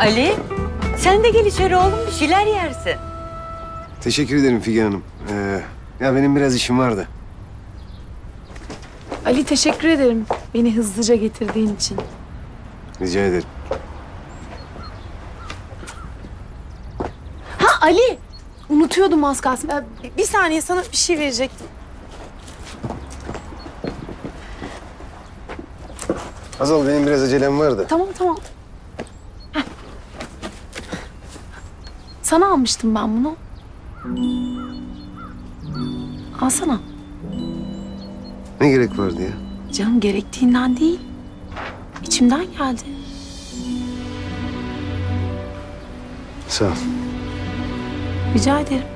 Ali, sen de gel içeri oğlum bir şeyler yersin. Teşekkür ederim Figen Hanım. Ee, ya benim biraz işim vardı. Ali teşekkür ederim beni hızlıca getirdiğin için. Rica ederim. Ha Ali! Unutuyordum az kalsın. Ben bir- bir saniye sana bir şey verecektim. Hazal benim biraz acelem vardı. Tamam tamam. Sana almıştım ben bunu. Alsana. Ne gerek vardı ya? Canım gerektiğinden değil. İçimden geldi. Sağ ol. Rica ederim.